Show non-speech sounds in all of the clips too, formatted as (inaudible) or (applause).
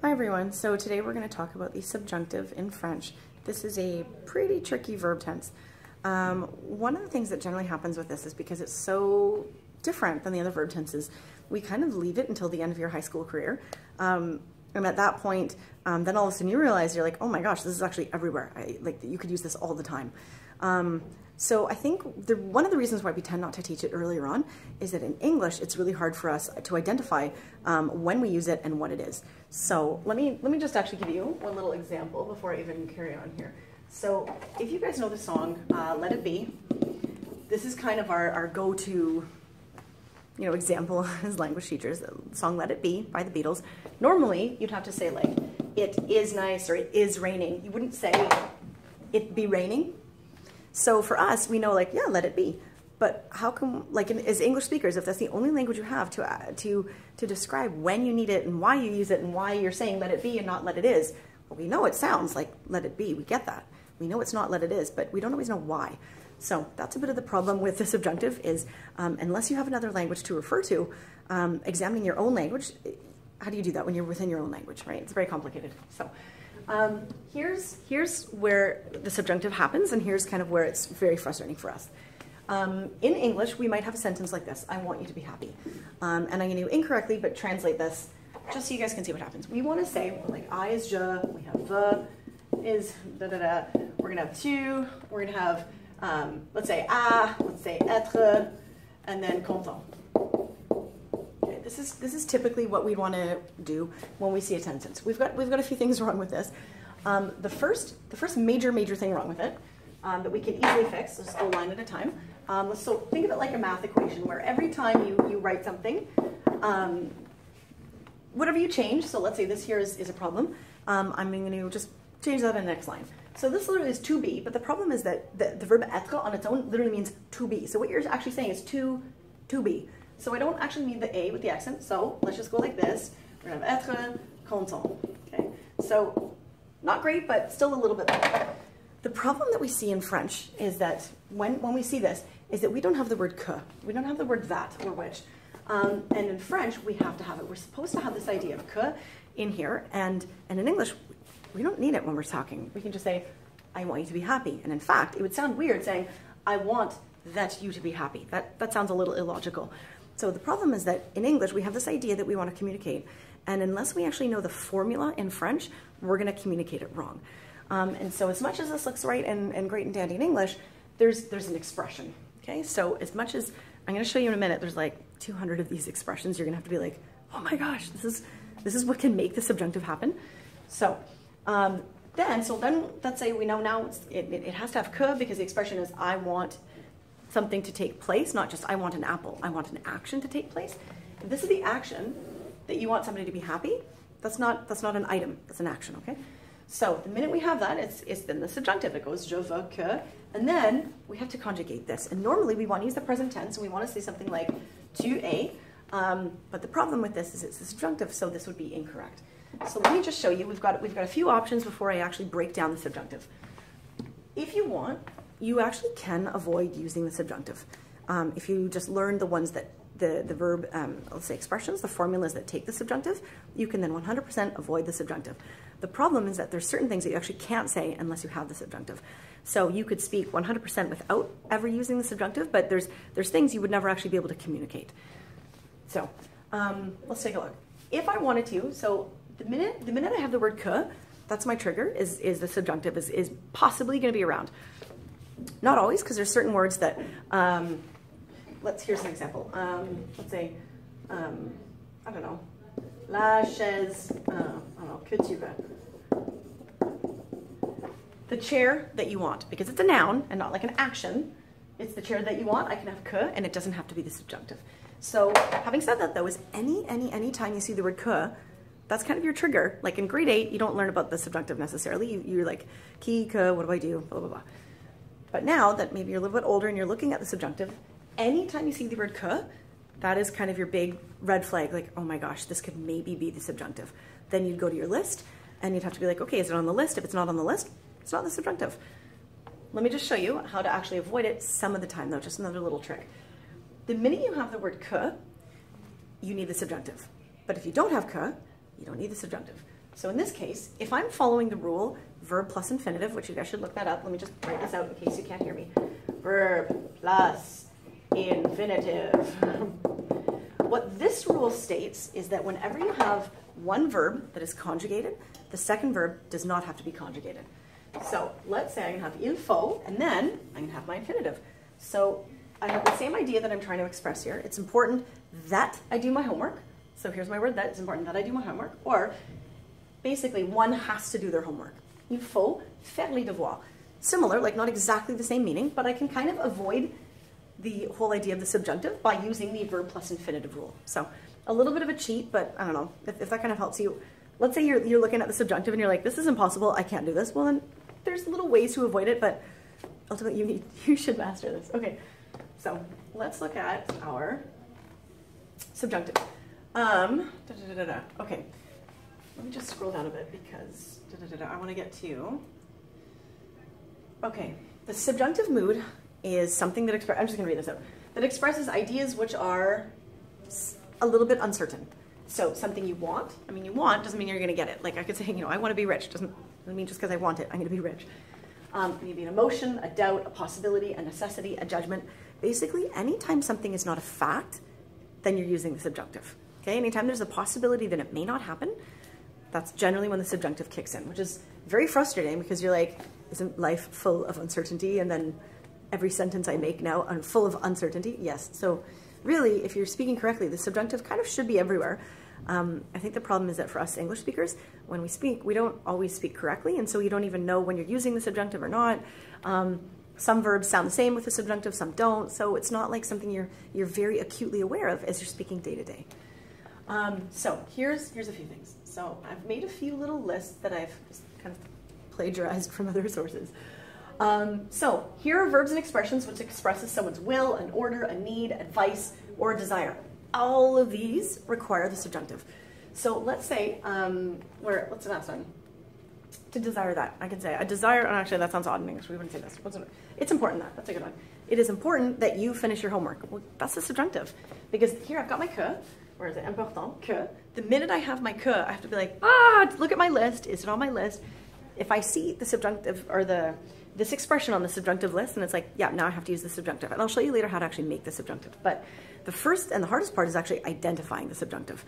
Hi everyone, so today we're going to talk about the subjunctive in French. This is a pretty tricky verb tense. Um, one of the things that generally happens with this is because it's so different than the other verb tenses, we kind of leave it until the end of your high school career. Um, and at that point, um, then all of a sudden you realize you're like, oh my gosh, this is actually everywhere. I, like you could use this all the time. So I think the, one of the reasons why we tend not to teach it earlier on is that in English, it's really hard for us to identify um, when we use it and what it is. So let me, let me just actually give you one little example before I even carry on here. So if you guys know the song, uh, Let It Be, this is kind of our, our go-to you know, example (laughs) as language teachers, the song Let It Be by the Beatles. Normally, you'd have to say like, it is nice or it is raining. You wouldn't say it be raining so for us, we know like, yeah, let it be. But how come, like as English speakers, if that's the only language you have to, uh, to, to describe when you need it and why you use it and why you're saying let it be and not let it is, well, we know it sounds like let it be. We get that. We know it's not let it is, but we don't always know why. So that's a bit of the problem with the subjunctive is um, unless you have another language to refer to, um, examining your own language, how do you do that when you're within your own language, right? It's very complicated. So. Um, here's, here's where the subjunctive happens, and here's kind of where it's very frustrating for us. Um, in English, we might have a sentence like this, I want you to be happy. Um, and I'm going to incorrectly, but translate this just so you guys can see what happens. We want to say, like, I is je, we have the is da da da. We're going to have tu, we're going to have, let's say a, let's say être, and then content. This is this is typically what we want to do when we see a sentence. We've got we've got a few things (laughs) wrong with this. Um, the first the first major major thing wrong with it um, that we can easily fix. Let's go line at a time. Um, so think of it like a math equation where every time you you write something, um, whatever you change. So let's say this here is is a problem. Um, I'm going to just change that in the next line. So this literally is to be, but the problem is that the, the verb être on its own literally means to be. So what you're actually saying is to to be. So I don't actually need the A with the accent, so let's just go like this. We're gonna have être, content, okay? So not great, but still a little bit better. The problem that we see in French is that when, when we see this, is that we don't have the word que. We don't have the word that or which. Um, and in French, we have to have it. We're supposed to have this idea of que in here, and, and in English, we don't need it when we're talking. We can just say, I want you to be happy. And in fact, it would sound weird saying, I want that you to be happy. That, that sounds a little illogical. So the problem is that in English, we have this idea that we want to communicate. And unless we actually know the formula in French, we're going to communicate it wrong. Um, and so as much as this looks right and, and great and dandy in English, there's, there's an expression. Okay, so as much as, I'm going to show you in a minute, there's like 200 of these expressions. You're going to have to be like, oh my gosh, this is, this is what can make the subjunctive happen. So um, then, so then let's say we know now it, it, has to have que because the expression is I want something to take place, not just I want an apple, I want an action to take place. If this is the action that you want somebody to be happy, that's not, that's not an item, that's an action, okay? So the minute we have that, it's, it's then the subjunctive. It goes je veux que, and then we have to conjugate this. And normally we want to use the present tense, and we want to say something like tu es, um, but the problem with this is it's the subjunctive, so this would be incorrect. So let me just show you. We've got, we've got a few options before I actually break down the subjunctive. If you want, you actually can avoid using the subjunctive. Um, if you just learn the ones that the, the verb, um, let's say expressions, the formulas that take the subjunctive, you can then 100% avoid the subjunctive. The problem is that there's certain things that you actually can't say unless you have the subjunctive. So you could speak 100% without ever using the subjunctive, but there's, there's things you would never actually be able to communicate. So um, let's take a look. If I wanted to, so the minute, the minute I have the word que, that's my trigger, is, is the subjunctive, is, is possibly going to be around. Not always, because there's certain words that, um, let's, here's an example. Um, let's say, um, I don't know, la chaise, uh, I don't know, que tu veux. The chair that you want, because it's a noun and not like an action, it's the chair that you want, I can have que, and it doesn't have to be the subjunctive. So having said that though, is any, any, any time you see the word que, that's kind of your trigger. Like in grade eight, you don't learn about the subjunctive necessarily. You, you're like, ki, what do I do, blah, blah, blah. But now that maybe you're a little bit older and you're looking at the subjunctive, anytime you see the word que, that is kind of your big red flag, like, oh my gosh, this could maybe be the subjunctive. Then you'd go to your list and you'd have to be like, okay, is it on the list? If it's not on the list, it's not the subjunctive. Let me just show you how to actually avoid it some of the time though, just another little trick. The minute you have the word que, you need the subjunctive. But if you don't have que, you don't need the subjunctive. So in this case, if I'm following the rule, verb plus infinitive, which you guys should look that up. Let me just write this out in case you can't hear me. Verb plus infinitive. (laughs) what this rule states is that whenever you have one verb that is conjugated, the second verb does not have to be conjugated. So let's say to have info, and then I'm going to have my infinitive. So I have the same idea that I'm trying to express here. It's important that I do my homework. So here's my word that it's important that I do my homework. Or basically, one has to do their homework. Il faut faire les devoirs. Similar, like not exactly the same meaning, but I can kind of avoid the whole idea of the subjunctive by using the verb plus infinitive rule. So a little bit of a cheat, but I don't know, if, if that kind of helps you. Let's say you're, you're looking at the subjunctive and you're like, this is impossible, I can't do this. Well, then there's little ways to avoid it, but ultimately you need, (laughs) you should master this. Okay, so let's look at our subjunctive. Um, da, da, da, okay, let me just scroll down a bit because I want to get to, okay, the subjunctive mood is something that expresses, I'm just going to read this out, that expresses ideas which are a little bit uncertain. So something you want, I mean, you want doesn't mean you're going to get it. Like I could say, you know, I want to be rich. Doesn't, doesn't mean just because I want it, I'm going to be rich. Um, maybe an emotion, a doubt, a possibility, a necessity, a judgment. Basically, anytime something is not a fact, then you're using the subjunctive. Okay, anytime there's a possibility that it may not happen, that's generally when the subjunctive kicks in, which is very frustrating because you're like, isn't life full of uncertainty? And then every sentence I make now, I'm full of uncertainty. Yes. So really, if you're speaking correctly, the subjunctive kind of should be everywhere. Um, I think the problem is that for us English speakers, when we speak, we don't always speak correctly, and so you don't even know when you're using the subjunctive or not. Um, some verbs sound the same with the subjunctive, some don't, so it's not like something you're, you're very acutely aware of as you're speaking day to day. Um, so here's, here's a few things. So I've made a few little lists that I've kind of plagiarized (laughs) from other sources. Um, so here are verbs and expressions which expresses someone's will, an order, a need, advice, or a desire. All of these require the subjunctive. So let's say, um, where, what's the last one? To desire that, I can say. I desire, oh, actually that sounds odd in English, we wouldn't say this. What's it? It's important that, that's a good one. It is important that you finish your homework. Well, that's the subjunctive. Because here I've got my que, where is it? Important, que. The minute I have my que, I have to be like, ah, look at my list. Is it on my list? If I see the subjunctive, or the, this expression on the subjunctive list, and it's like, yeah, now I have to use the subjunctive. And I'll show you later how to actually make the subjunctive. But the first and the hardest part is actually identifying the subjunctive.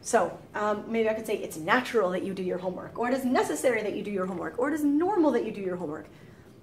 So um, maybe I que say it's natural that you do your homework, or it is necessary that you do your homework, or it is normal that you do your homework.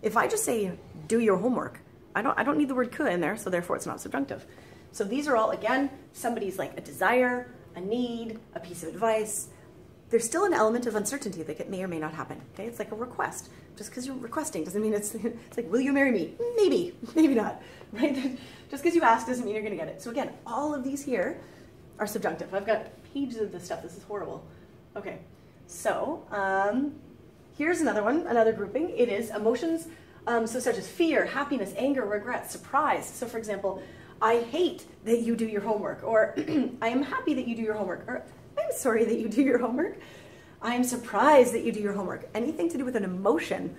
If I just say do your homework, I don't, I don't need the word could in there, so therefore it's not subjunctive. So these are all, again, somebody's like a desire, a need, a piece of advice, there's still an element of uncertainty that it may or may not happen. Okay, it's like a request. Just because you're requesting doesn't mean it's (laughs) it's like, will you marry me? Maybe, (laughs) maybe not. (laughs) Right? Just because you ask doesn't mean you're going to get it. So again, all of these here are subjunctive. I've got pages of this stuff. This is horrible. Okay, so um, here's another one, another grouping. It is emotions, um, so such as fear, happiness, anger, regret, surprise. So for example, I hate that you do your homework, or (clears throat) I am happy that you do your homework, or I'm sorry that you do your homework. I'm surprised that you do your homework. Anything to do with an emotion.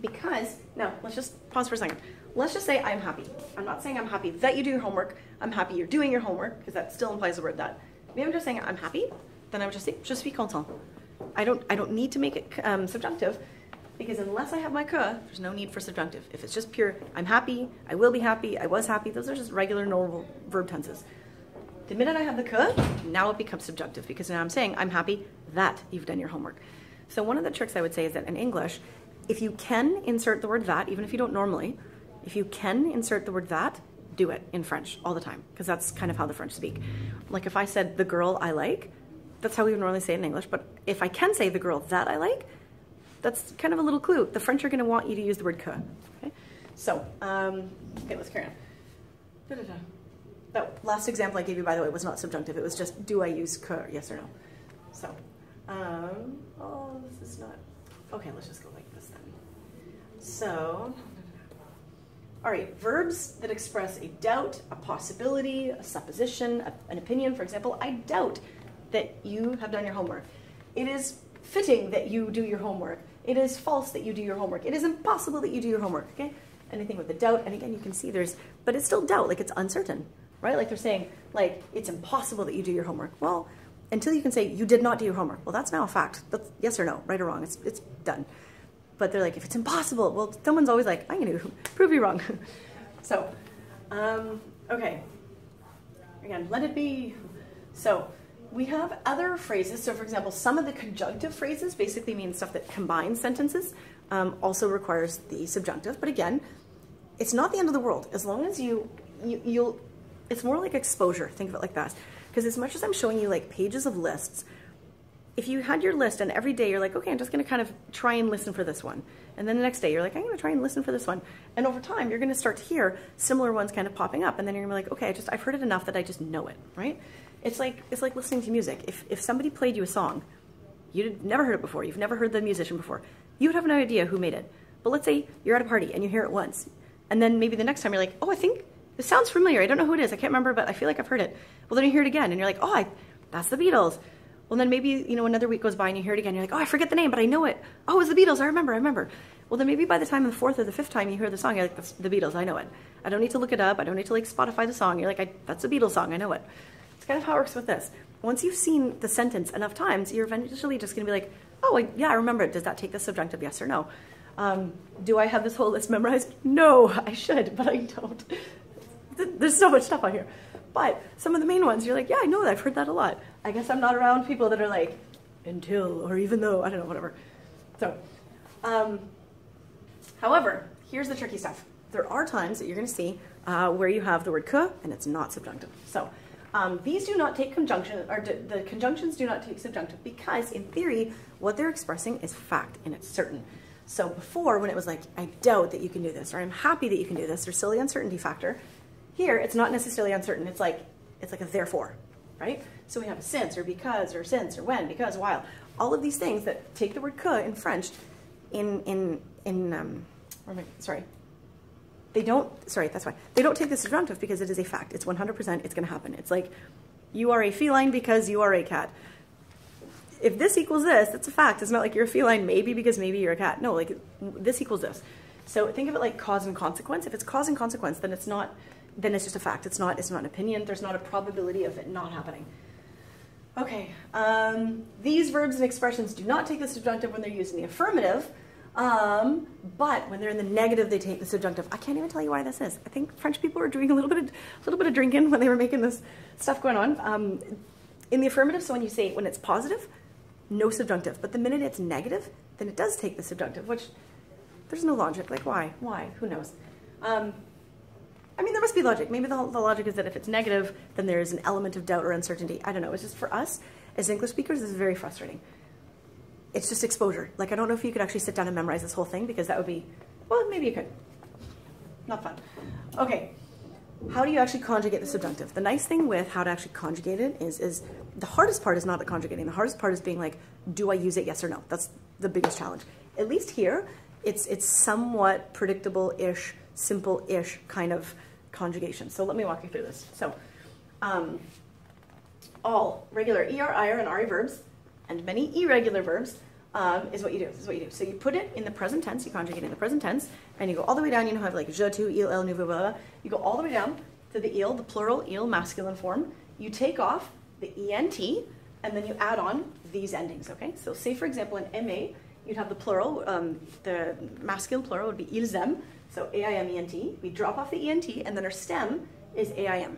Because, now, let's just pause for a second. Let's just say I'm happy. I'm not saying I'm happy that you do your homework. I'm happy you're doing your homework, because that still implies the word that. Maybe I'm just saying I'm happy, then I would just say, je suis content. I don't, I don't need to make it um, subjunctive, because unless I have my que, there's no need for subjunctive. If it's just pure, I'm happy, I will be happy, I was happy, those are just regular normal verb tenses. The minute I have the que, now it becomes subjunctive because now I'm saying I'm happy that you've done your homework. So one of the tricks I would say is that in English, if you can insert the word that, even if you don't normally, if you can insert the word that, do it in French all the time because that's kind of how the French speak. Like if I said the girl I like, that's how we would normally say it in English. But if I can say the girl that I like, that's kind of a little clue. The French are going to want you to use the word que. Okay? So, um, okay, let's carry on. Da -da -da. That last example I gave you, by the way, was not subjunctive. It was just, do I use que, yes or no? So, um, oh, this is not, okay, let's just go like this then. So, all right, verbs that express a doubt, a possibility, a supposition, a, an opinion, for example, I doubt that you have done your homework. It is fitting that you do your homework. It is false that you do your homework. It is impossible that you do your homework, okay? Anything with a doubt, and again, you can see there's, but it's still doubt, like it's uncertain right? Like they're saying, like, it's impossible that you do your homework. Well, until you can say you did not do your homework. Well, that's now a fact. That's yes or no, right or wrong. It's it's done. But they're like, if it's impossible, well, someone's always like, I'm going (laughs) to prove you wrong. (laughs) so, um, okay. Again, let it be. So we have other phrases. So, for example, some of the conjunctive phrases basically mean stuff that combines sentences. Um, also requires the subjunctive. But again, it's not the end of the world as long as you, you you'll. It's more like exposure. Think of it like that. Because as much as I'm showing you like pages of lists, if you had your list and every day you're like, okay, I'm just going to kind of try and listen for this one. And then the next day you're like, I'm going to try and listen for this one. And over time, you're going to start to hear similar ones kind of popping up. And then you're going to be like, okay, I just, I've heard it enough that I just know it, right? It's like, it's like listening to music. If, if somebody played you a song, you'd never heard it before, you've never heard the musician before, you would have no idea who made it. But let's say you're at a party and you hear it once. And then maybe the next time you're like, oh, I think this sounds familiar. I don't know who it is. I can't remember, but I feel like I've heard it. Well, then you hear it again and you're like, oh, I, that's the Beatles. Well, then maybe, you know, another week goes by and you hear it again. You're like, oh, I forget the name, but I know it. Oh, it was the Beatles. I remember, I remember. Well, then maybe by the time the fourth or the fifth time you hear the song, you're like, that's the Beatles. I know it. I don't need to look it up. I don't need to like Spotify the song. You're like, that's a Beatles song. I know it. Kind of how it works with this. Once you've seen the sentence enough times, you're eventually just going to be like, oh, I, yeah, I remember it. Does that take the subjunctive? Yes or no? Um, do I have this whole list memorized? No, (laughs) I should, but I don't. There's so much stuff on here. But some of the main ones, you're like, yeah, I know that. I've heard that a lot. I guess I'm not around people that are like, until, or even though, I don't know, whatever. So, um, however, here's the tricky stuff. There are times that you're going to see uh, where you have the word que and it's not subjunctive. So, um, these do not take conjunction, or the conjunctions do not take subjunctive because, in theory, what they're expressing is fact and it's certain. So before, when it was like, I doubt that you can do this, or I'm happy that you can do this, there's still the uncertainty factor. Here, it's not necessarily uncertain. It's like, it's like a therefore, right? So we have a since, or because, or since, or when, because, while. All of these things that take the word que in French, in, in, in um, sorry, they don't, sorry, that's why. They don't take the subjunctive because it is a fact. It's 100%, it's going to happen. It's like, you are a feline because you are a cat. If this equals this, that's a fact. It's not like you're a feline maybe because maybe you're a cat. No, like this equals this. So think of it like cause and consequence. If it's cause and consequence, then it's not then it's just a fact. It's not, it's not an opinion. There's not a probability of it not happening. Okay, um, these verbs and expressions do not take the subjunctive when they're used in the affirmative, um, but when they're in the negative, they take the subjunctive. I can't even tell you why this is. I think French people were doing a little bit of, a little bit of drinking when they were making this stuff going on. Um, in the affirmative, so when you say when it's positive, no subjunctive. But the minute it's negative, then it does take the subjunctive, which there's no logic. Like why? Why? Who knows? Um, I mean, there must be logic. Maybe the, the logic is that if it's negative, then there is an element of doubt or uncertainty. I don't know. It's just for us as English speakers, this is very frustrating. It's just exposure. Like, I don't know if you could actually sit down and memorize this whole thing because that would be, well, maybe you could. Not fun. Okay. How do you actually conjugate the subjunctive? The nice thing with how to actually conjugate it is, is the hardest part is not the conjugating. The hardest part is being like, do I use it, yes or no? That's the biggest challenge. At least here, it's, it's somewhat predictable-ish, simple-ish kind of conjugation. So let me walk you through this. So um, all regular ER, IR, and RE verbs, and many irregular verbs um, is what you do. This is what you do. So you put it in the present tense, you conjugate it in the present tense, and you go all the way down. You know, have like je, tu, il, elle, nous, blah, blah, blah. You go all the way down to the il, the plural il, masculine form. You take off the ent, and then you add on these endings. Okay. So say for example in ma, you'd have the plural, um, the masculine plural would be ils. So A-I-M-E-N-T. We drop off the E-N-T, and then our stem is A-I-M.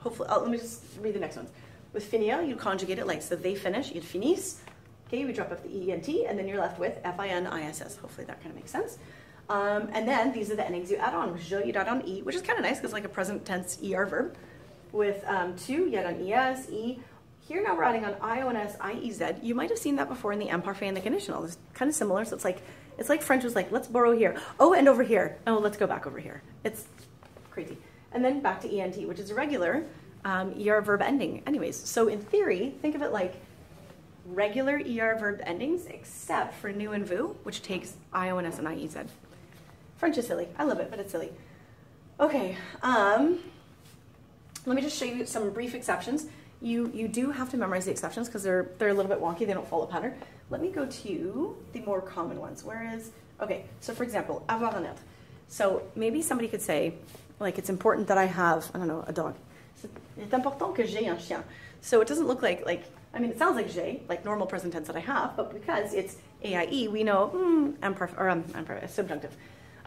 Hopefully, oh, let me just read the next ones. With finir, you conjugate it like, so they finish, you'd finis. Okay, we drop off the E-N-T, and then you're left with F-I-N-I-S-S. Hopefully that kind of makes sense. Um, and then these are the endings you add on. Je, you add on E, which is kind of nice because like a present tense ER verb. With um, tu, you add on ES, E. Here now we're adding on I-O-N-S, I-E-Z. You might have seen that before in the imparfait and the conditional. It's kind of similar, so it's like it's like French was like, let's borrow here. Oh, and over here. Oh, let's go back over here. It's crazy. And then back to ENT, which is a regular um, ER verb ending. Anyways, so in theory, think of it like regular ER verb endings, except for nous and vous, which takes IONS and IEZ. French is silly. I love it, but it's silly. Okay, um, let me just show you some brief exceptions. You, you do have to memorize the exceptions because they're, they're a little bit wonky. They don't follow pattern. Let me go to the more common ones. Whereas, okay, so for example, avoir un être. So maybe somebody could say, like, it's important that I have, I don't know, a dog. C'est important que j'ai un chien. So it doesn't look like, like, I mean, it sounds like j'ai, like normal present tense that I have, but because it's AIE, we know mm, imperfect, or um, imperfect, subjunctive.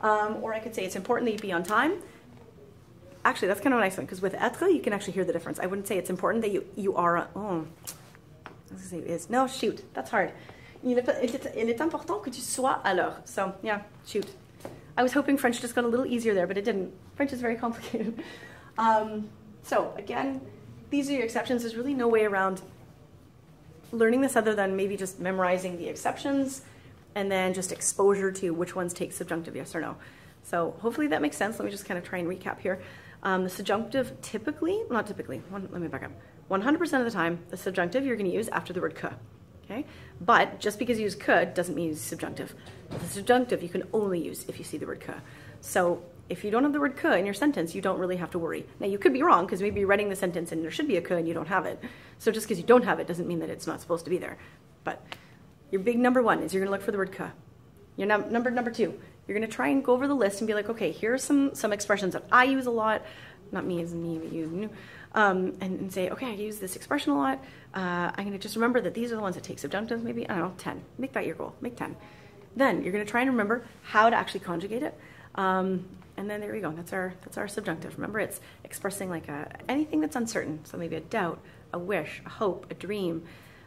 Um, or I could say it's important that you be on time. Actually, that's kind of a nice one because with être, you can actually hear the difference. I wouldn't say it's important that you you are. Oh, I was gonna say is no shoot. That's hard. Il est, il est important que tu sois à l'heure. So yeah, shoot. I was hoping French just got a little easier there, but it didn't. French is very complicated. (laughs) Um, so again, these are your exceptions. There's really no way around learning this other than maybe just memorizing the exceptions and then just exposure to which ones take subjunctive yes or no. So hopefully that makes sense. Let me just kind of try and recap here. Um, the subjunctive typically, not typically, one, let me back up. 100% of the time, the subjunctive you're going to use after the word que. Okay? But just because you use que doesn't mean it's subjunctive. The subjunctive you can only use if you see the word que. So if you don't have the word que in your sentence, you don't really have to worry. Now you could be wrong because maybe you're writing the sentence and there should be a que and you don't have it. So just because you don't have it doesn't mean that it's not supposed to be there. But your big number one is you're going to look for the word que. Your num- number number two, you're going to try and go over the list and be like, okay, here are some some expressions that I use a lot. Not me as me, but you. Um, and, and, say, okay, I use this expression a lot. Uh, I'm going to just remember that these are the ones that take subjunctive. Maybe I don't know, ten. Make that your goal. Make ten. Then you're going to try and remember how to actually conjugate it. Um, and then there we go. That's our that's our subjunctive. Remember, it's expressing like a, anything that's uncertain. So maybe a doubt, a wish, a hope, a dream,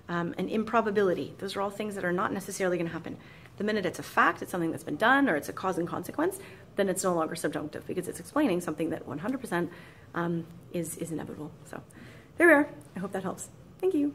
um, an improbability. Those are all things that are not necessarily going to happen. The minute it's a fact, it's something that's been done, or it's a cause and consequence, then it's no longer subjunctive because it's explaining something that 100% um, is is inevitable. So there we are. I hope that helps. Thank you.